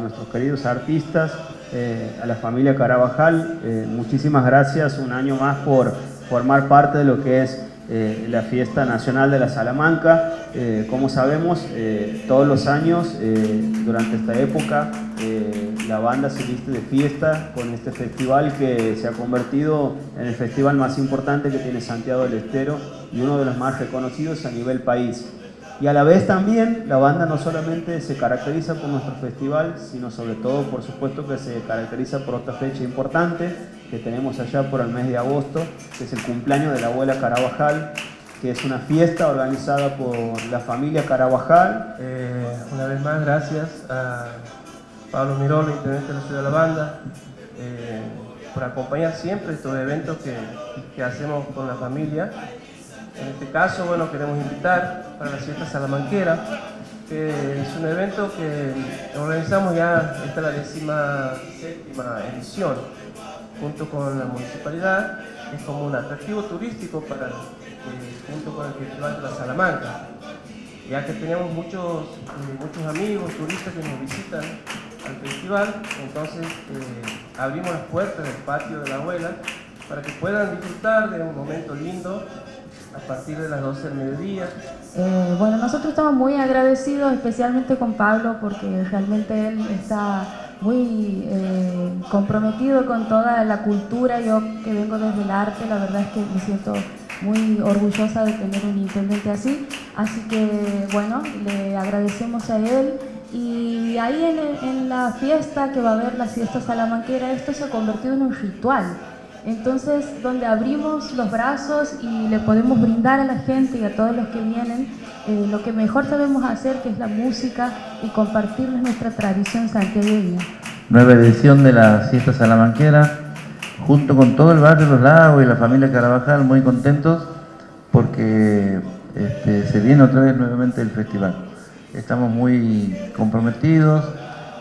nuestros queridos artistas, a la familia Carabajal, muchísimas gracias un año más por formar parte de lo que es eh, la fiesta nacional de la Salamanca. Eh, como sabemos, eh, todos los años, durante esta época, la banda se viste de fiesta con este festival que se ha convertido en el festival más importante que tiene Santiago del Estero y uno de los más reconocidos a nivel país. Y a la vez también la banda no solamente se caracteriza por nuestro festival, sino sobre todo, por supuesto, que se caracteriza por otra fecha importante que tenemos allá por el mes de agosto, que es el cumpleaños de la abuela Carabajal, que es una fiesta organizada por la familia Carabajal. Eh, una vez más, gracias a Pablo Mirolo, intendente de la ciudad de la banda, eh, por acompañar siempre estos eventos que, que hacemos con la familia en este caso, bueno, queremos invitar para la fiesta salamanquera, que es un evento que organizamos ya, esta es la décima séptima edición, junto con la municipalidad, es como un atractivo turístico para, eh, junto con el Festival de la Salamanca, ya que tenemos muchos, eh, muchos amigos, turistas que nos visitan al festival, entonces eh, abrimos las puertas del patio de la abuela para que puedan disfrutar de un momento lindo a partir de las 12 del mediodía. Eh, bueno, nosotros estamos muy agradecidos, especialmente con Pablo, porque realmente él está muy eh, comprometido con toda la cultura. Yo que vengo desde el arte, la verdad es que me siento muy orgullosa de tener un intendente así. Así que, bueno, le agradecemos a él. Y ahí en, en la fiesta que va a haber, la fiesta salamanquera, esto se ha convertido en un ritual. Entonces, donde abrimos los brazos y le podemos brindar a la gente y a todos los que vienen eh, lo que mejor sabemos hacer, que es la música y compartir nuestra tradición santiagueña. Nueva edición de la fiesta salamanquera, junto con todo el barrio Los Lagos y la familia Carabajal, muy contentos porque este, se viene otra vez nuevamente el festival. Estamos muy comprometidos,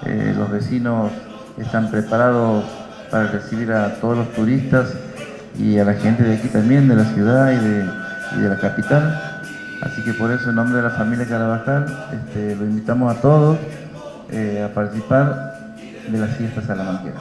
eh, los vecinos están preparados para recibir a todos los turistas y a la gente de aquí también, de la ciudad y de, la capital. Así que por eso en nombre de la familia Carabajal este, lo invitamos a todos eh, a participar de la fiesta salamanquera.